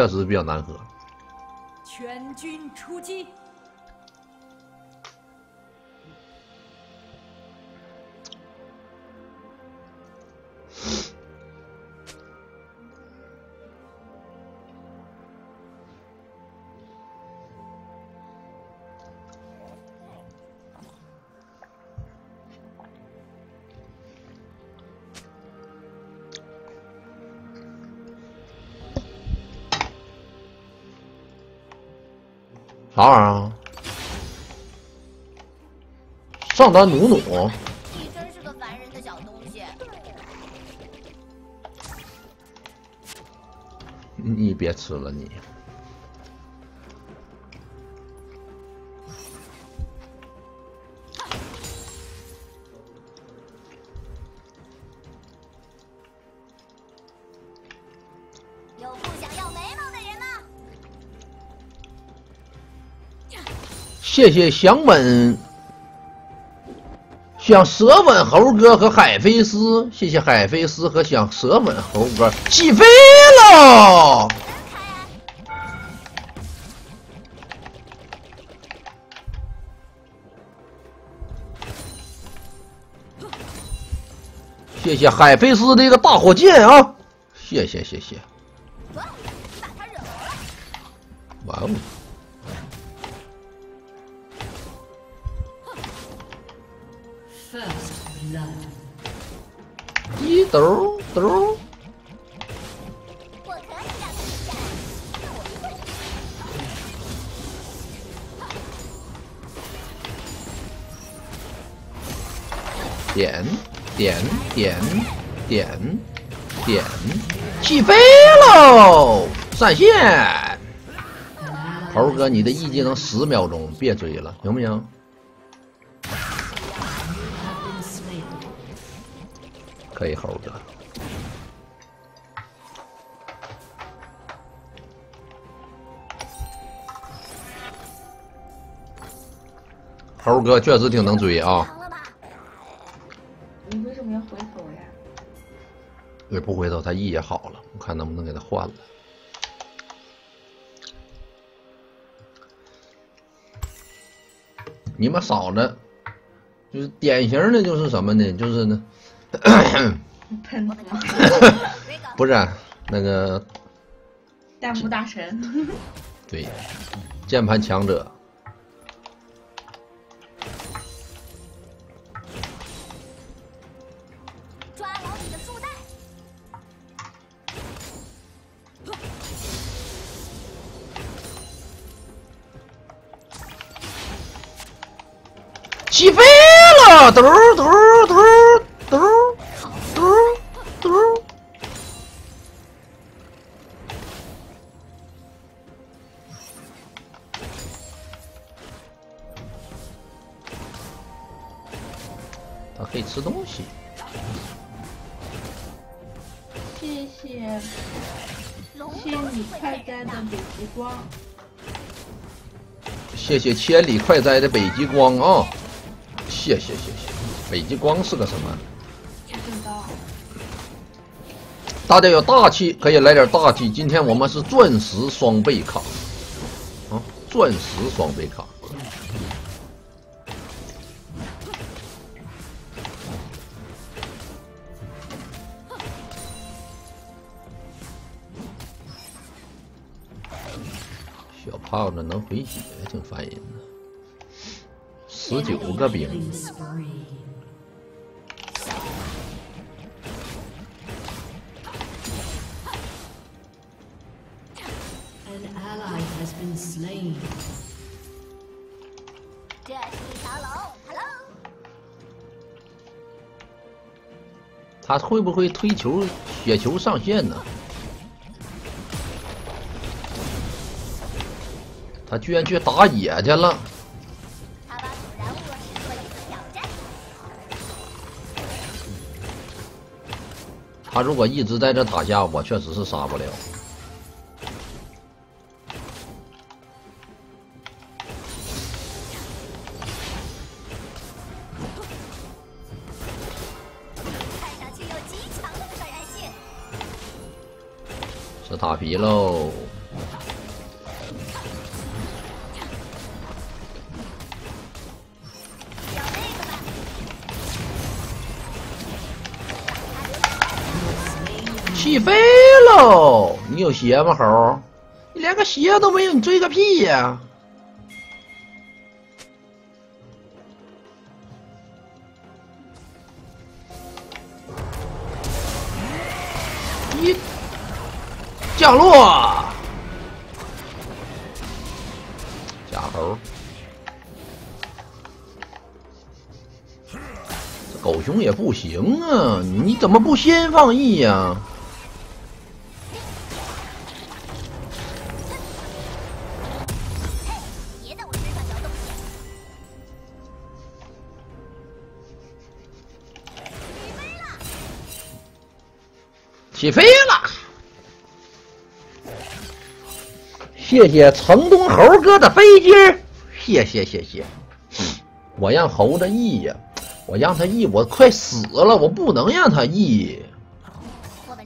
确实比较难喝。全军出击！啥玩意儿啊？上单努努，你真是个烦人的小东西。你别吃了你。有谢谢想吻，想舌吻猴哥和海飞丝，谢谢海飞丝和想舌吻猴哥起飞了。谢谢海飞丝的一个大火箭啊！谢谢谢谢，哇，你把他惹毛了。哇哦！一兜兜，我可以让你下来，但我不会。点点点点点，起飞喽！闪现，猴哥，你的 E 技能十秒钟，别追了，行不行？可以，猴哥。猴哥确实挺能追啊？你为什么要回头呀？也不回头，他 E 也好了，我看能不能给他换了。你们嫂子就是典型的，就是什么呢？就是呢，喷子吗？不是那个弹幕大神，对键盘强者，抓牢你的束带。起飞了，嘟嘟嘟谢谢千里快哉的北极光啊！谢谢谢谢，北极光是个什么？大家有大气可以来点大气。今天我们是钻石双倍卡，啊，钻石双倍卡。小胖子能回血，挺烦人的。十九个兵.这是一条龙，Hello。他会不会推球雪球上线呢？他居然去打野去了！他如果一直在这塔下，我确实是杀不了。看上去有极强的传染性。吃塔皮喽！你有鞋吗，猴？你连个鞋都没有，你追个屁呀！一降落，假猴，这狗熊也不行啊！你怎么不先放 E 呀、起飞了！谢谢城东猴哥的飞机儿，谢谢谢谢。我让猴子 E 呀，我让他 E，我快死了，我不能让他 E。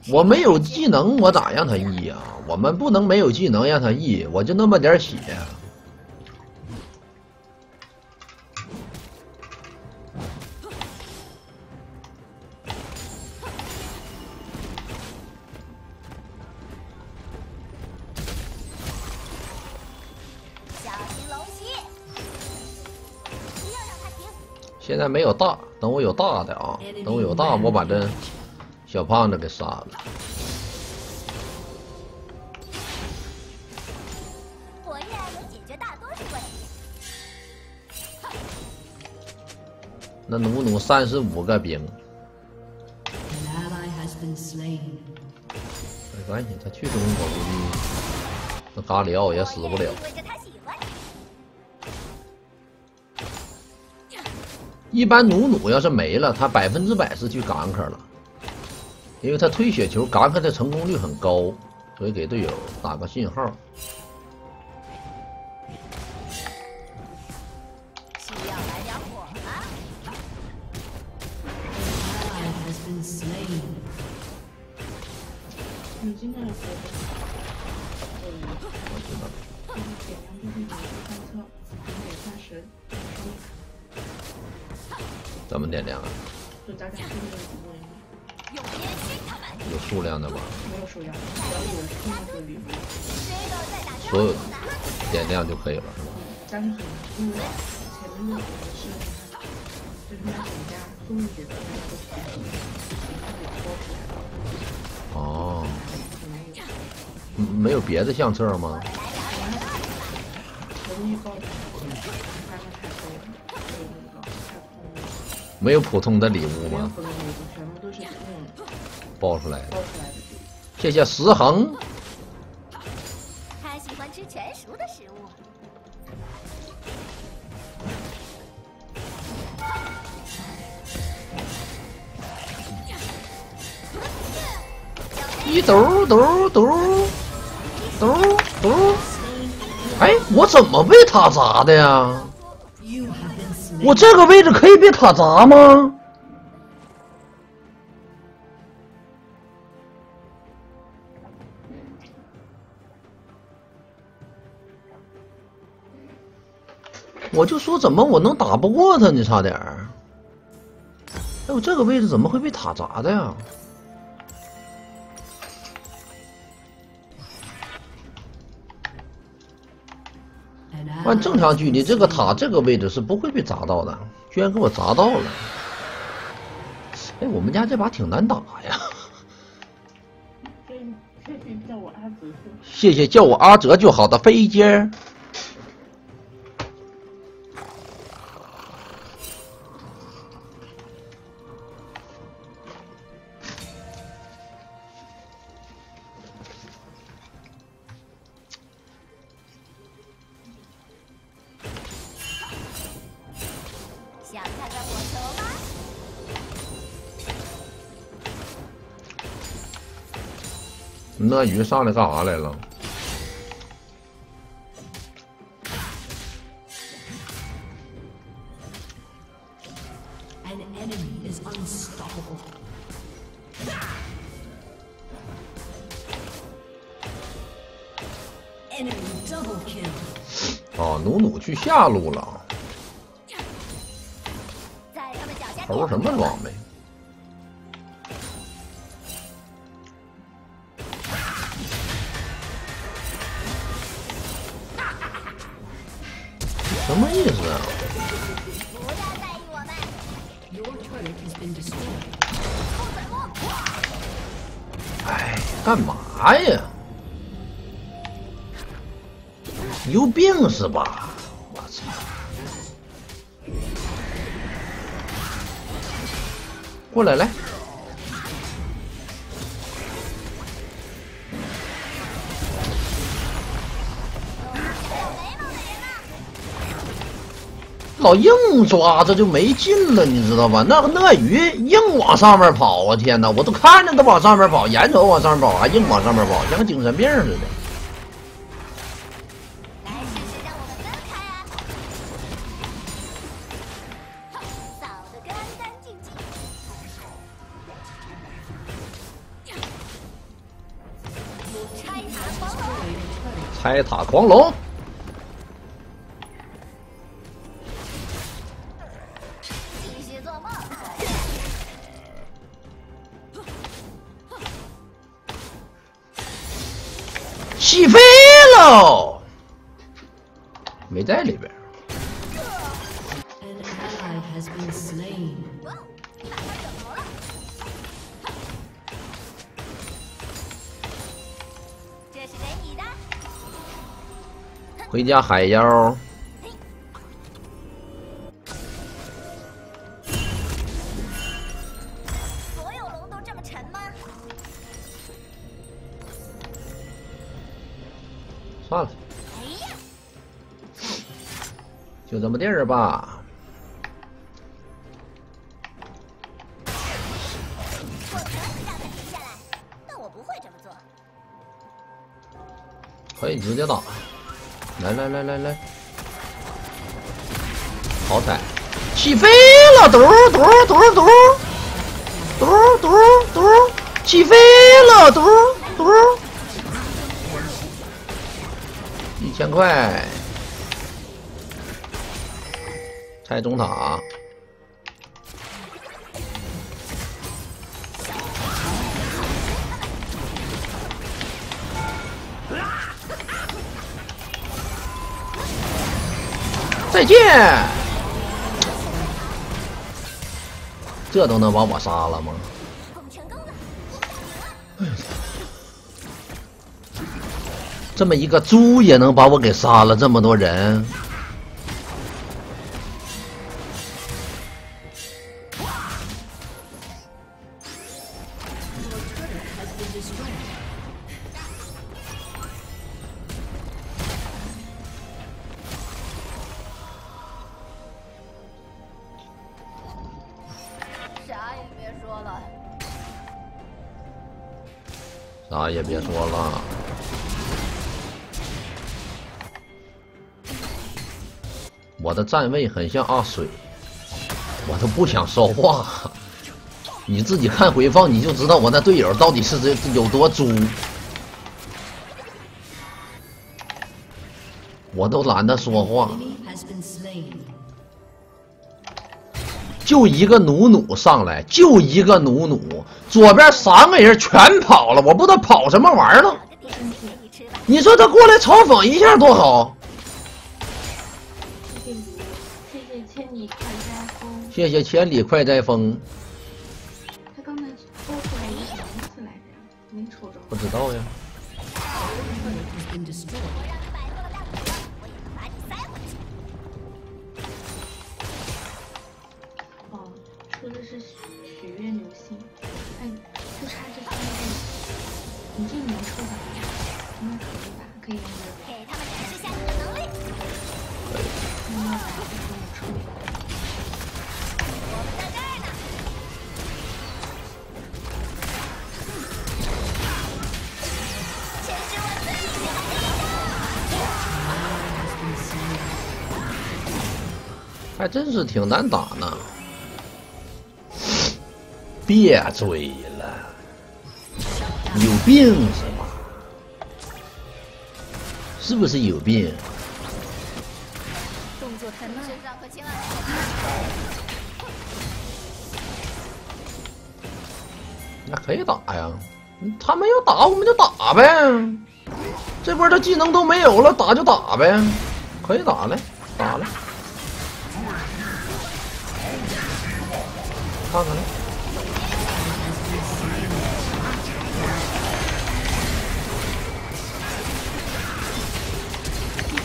我没有技能，我咋让他 E 呀？我们不能没有技能让他 E，我就那么点血。在没有大，等我有大的啊，等我有大，我把这小胖子给杀了。火焰能解决大多数问题。那努努三十五个兵.没关系，他去中国估计那嘎里奥也死不了。一般努努要是没了，他百分之百是去干克了，因为他推雪球干克的成功率很高，所以给队友打个信号。是吧？但是很因为前面就是他们家综艺节的大家都传承，他给播出来了，哦，很难有。嗯没有别的相册吗？没有普通的礼物吗？爆出来的。爆出来的。谢谢石恒，一兜兜兜兜兜。哎，我怎么被他砸的呀？我这个位置可以被塔砸吗？我就说怎么我能打不过他呢？差点儿。哎，我这个位置怎么会被塔砸的呀？按正常距离，这个塔这个位置是不会被砸到的，居然给我砸到了。哎，我们家这把挺难打呀！谢谢叫我阿哲就好的飞机儿。鱼上来干啥来了？啊，努努去下路了。投什么装备？干嘛呀？有病是吧？我操！过来来，老硬抓着就没劲了，你知道吧？那个鳄鱼硬往上面跑，啊天哪！我都看着它往上面跑，眼瞅往上面跑，还硬往上面跑，像个精神病似的。来试试让我们分开啊！扫得干干净净。拆塔狂龙，回家海妖，所有龙都这么沉吗？算了，哎呀，就这么地儿吧。我可以让他停下来，但我不会这么做。可以直接打。来来来来来，好彩，起飞了！嘟嘟嘟嘟嘟嘟嘟，起飞了！嘟嘟，一千块，拆中塔。再见。这都能把我杀了吗？攻成功了，这么一个猪也能把我给杀了？这么多人，站位很像阿水，我都不想说话。你自己看回放，你就知道我那队友到底是这有多猪。我都懒得说话.就一个努努上来，就一个努努，左边三个人全跑了，我不知道跑什么玩意儿了。你说他过来嘲讽一下多好？里快家风。谢谢千里快哉风，他刚才说出来一个什么字来着？您瞅着。不知道呀。还真是挺难打呢。别追了，有病是吧？是不是有病？动作太慢，那可以打呀，他们要打我们就打呗。这波他技能都没有了，打就打呗，可以打了。打了，看看来。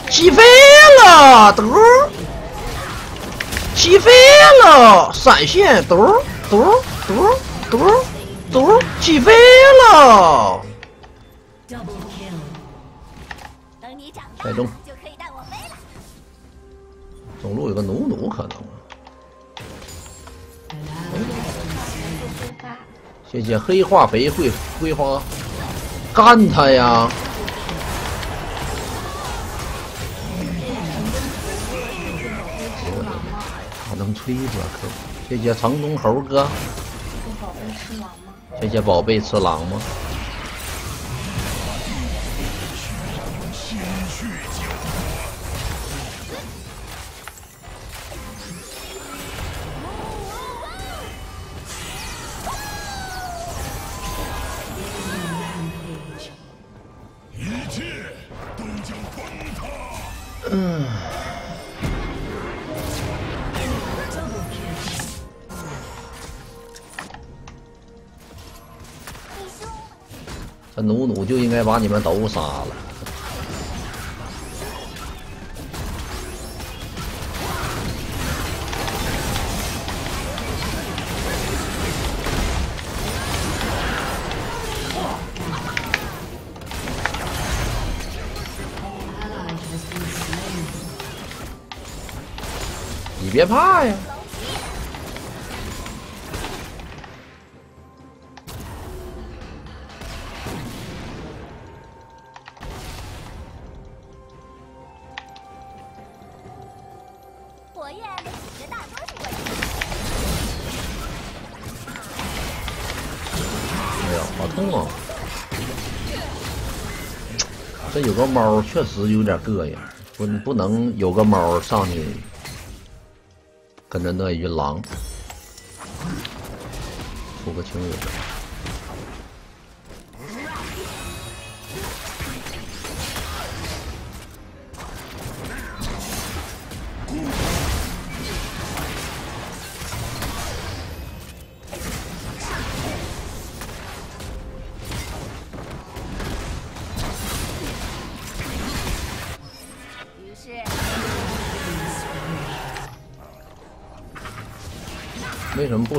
起飞了，嘟！起飞了，闪现，嘟嘟嘟嘟嘟，起飞了。等你长大中就可以带我飞了。中路有个努努可能。谢谢黑化肥会挥发，干他呀！他能吹这可？谢谢城东猴哥，这宝贝吃狼吗？谢谢宝贝吃狼吗？这努努就应该把你们都杀了。你别怕呀！猫确实有点膈应，不不能有个猫上去跟着那一群狼，出个青云。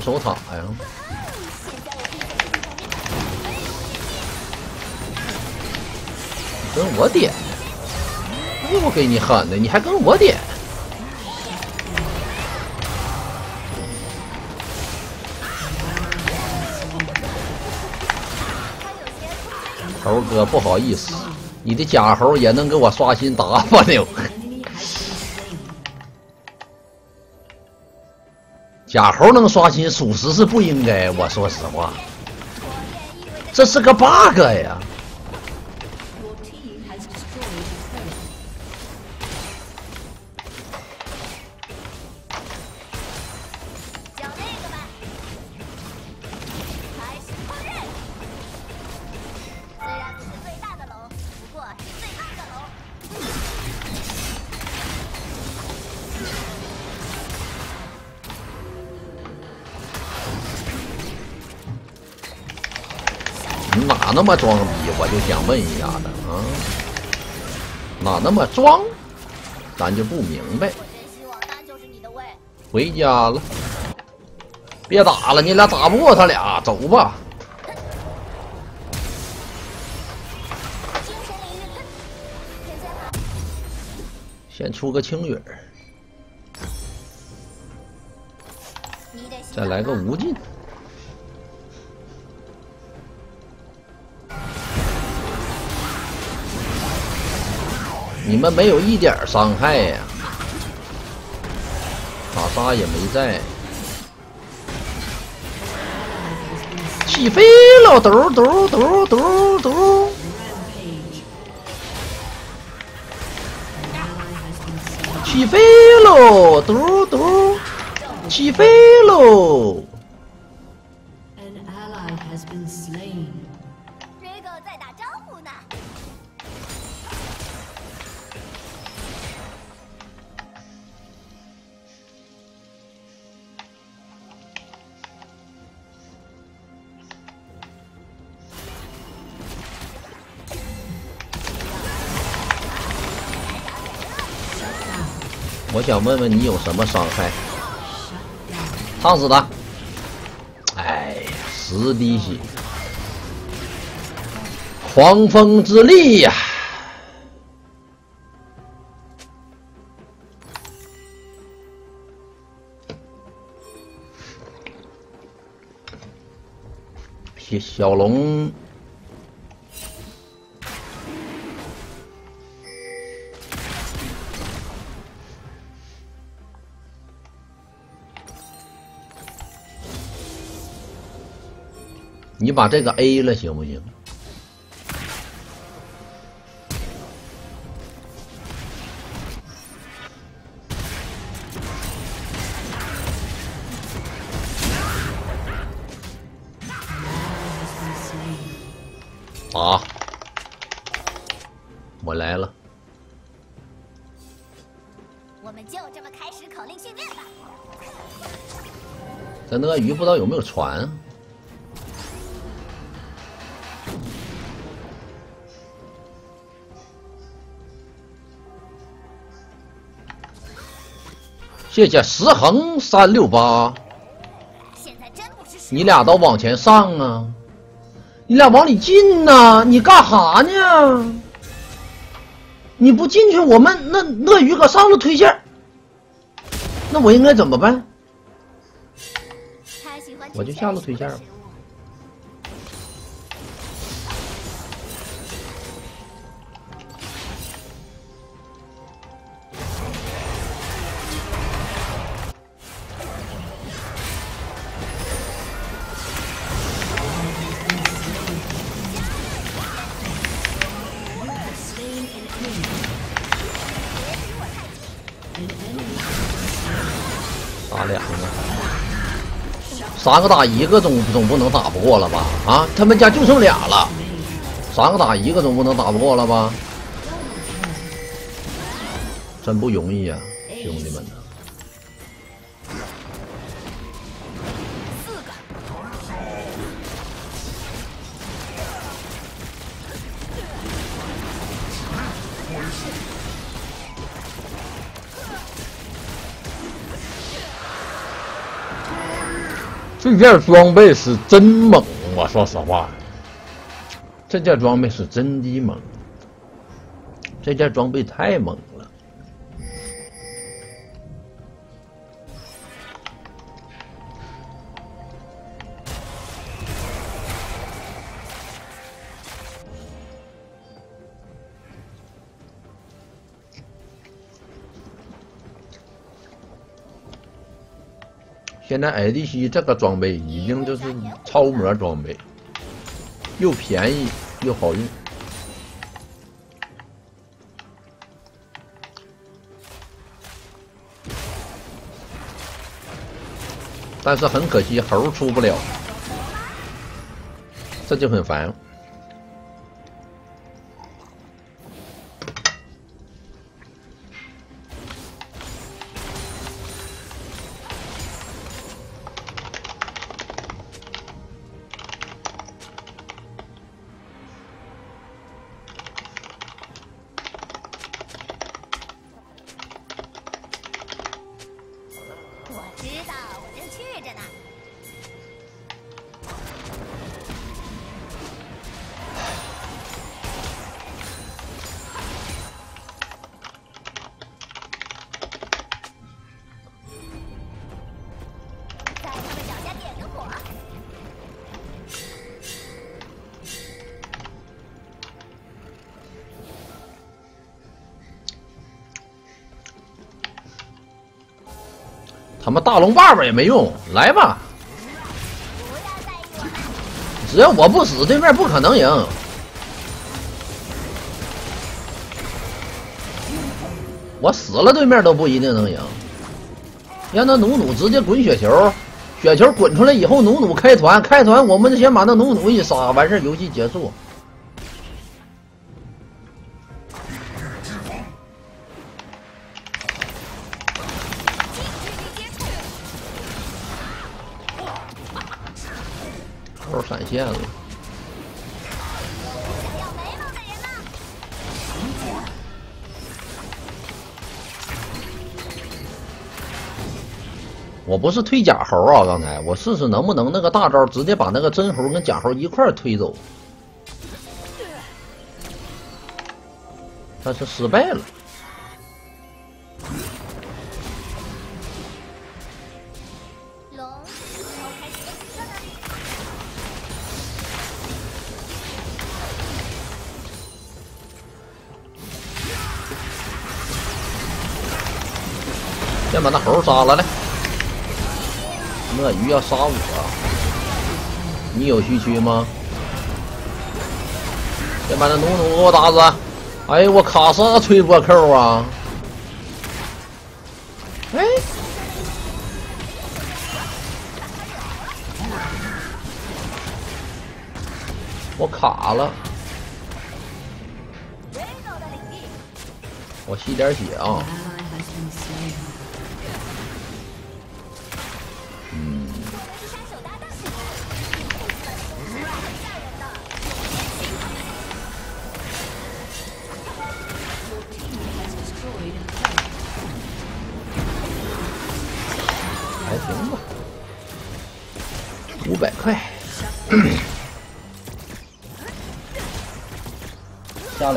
守塔呀？跟我点，哎呦我给你喊的，你还跟我点？猴哥不好意思，你的假猴也能给我刷新 W。假猴能刷新，属实是不应该。我说实话，这是个 bug 呀。那么装逼？我就想问一下子啊，哪那么装？咱就不明白。回家了，别打了，你俩打不过他俩，走吧。先出个青雨，再来个无尽。你们没有一点伤害呀、卡莎也没在，起飞了，嘟嘟嘟嘟嘟，起飞喽，嘟嘟，起飞喽。我想问问你有什么伤害？烫死他！哎呀，十滴血，狂风之力呀！小小龙。你把这个 A 了行不行？啊！我来了。我们就这么开始口令训练吧。咱那个鱼不知道有没有船？谢谢石恒三六八，你俩都往前上啊！你俩往里进呐！你干哈呢？你不进去，我们那鳄鱼搁上头推线，那我应该怎么办？我就下路推线儿三个打一个总总不能打不过了吧？啊，他们家就剩俩了，三个打一个总不能打不过了吧？真不容易呀、兄弟们呐这件装备是真猛，我说实话，这件装备是真的猛，这件装备太猛了。现在 ADC 这个装备已经就是超模装备，又便宜又好用。但是很可惜，猴出不了，这就很烦。他妈大龙爸爸也没用，来吧，只要我不死，对面不可能赢。我死了，对面都不一定能赢。让那努努直接滚雪球，雪球滚出来以后，努努开团，开团我们就先把那努努一杀，完事游戏结束。猴，闪现了。我不是推假猴啊，刚才我试试能不能那个大招直接把那个真猴跟假猴一块推走。但是失败了。杀了来。鳄鱼要杀我，你有虚区吗？先把那努努给我打死！哎呦，我卡莎吹波扣啊？哎，我卡了，我吸点血啊！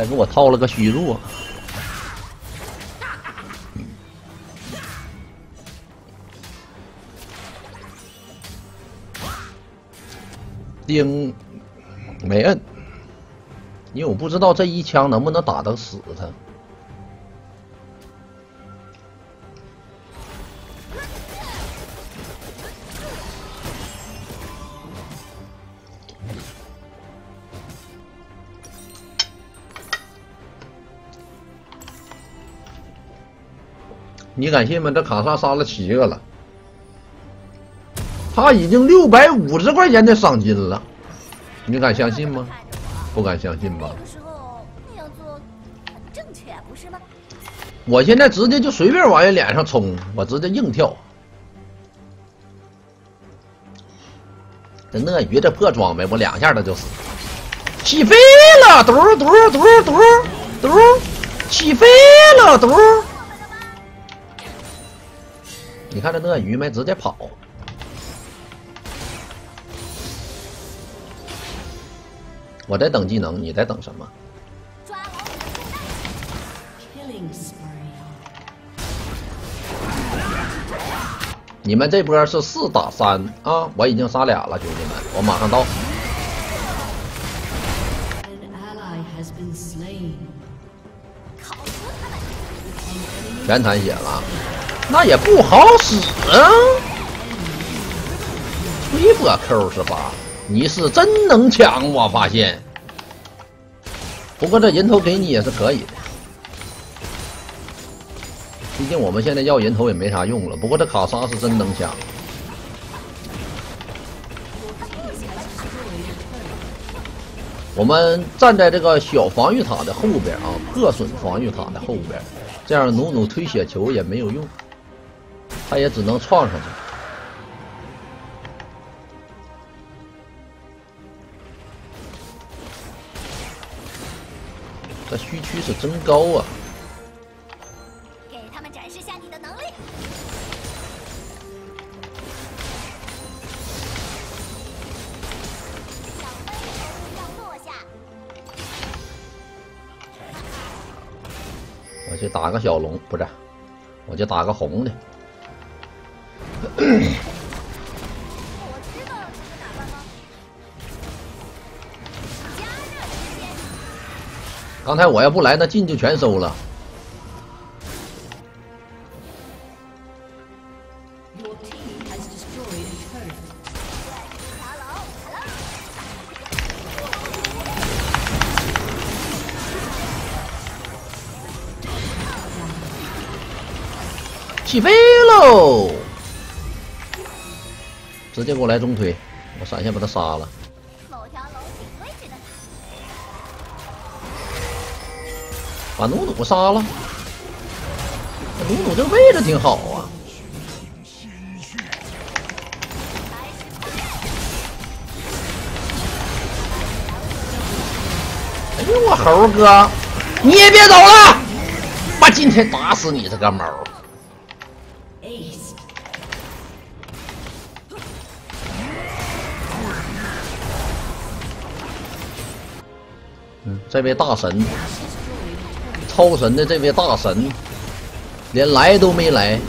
来给我套了个虚弱。丁没摁，因为我不知道这一枪能不能打得死他。你敢信吗？这卡萨杀了七个了，他已经六百五十块钱的赏金了，你敢相信吗？不敢相信吧？我现在直接就随便往人脸上冲，我直接硬跳。这鳄鱼这破装备，我两下它就死，起飞了，嘟嘟嘟嘟嘟，起飞了，嘟。你看这鳄鱼没？直接跑。我在等技能，你在等什么？你们这波是四打三啊！我已经杀俩了，兄弟们，我马上到。全残血了，那也不好使啊！推波扣是吧？你是真能抢，我发现。不过这人头给你也是可以的，毕竟我们现在要人头也没啥用了。不过这卡莎是真能抢，我们站在这个小防御塔的后边啊，破损防御塔的后边，这样努努推血球也没有用，他也只能撞上去。这虚区是真高啊！给他们展示下你的能力。小飞龙要落下，我去打个小龙，不是，我就打个红的。刚才我要不来，那进就全收了。起飞喽！直接给我来中推，我闪现把他杀了。把努努杀了。努努这个位置挺好啊。哎呦我猴哥，你也别走了！我今天打死你这个猫！这位大神，超神的这位大神，连来都没来。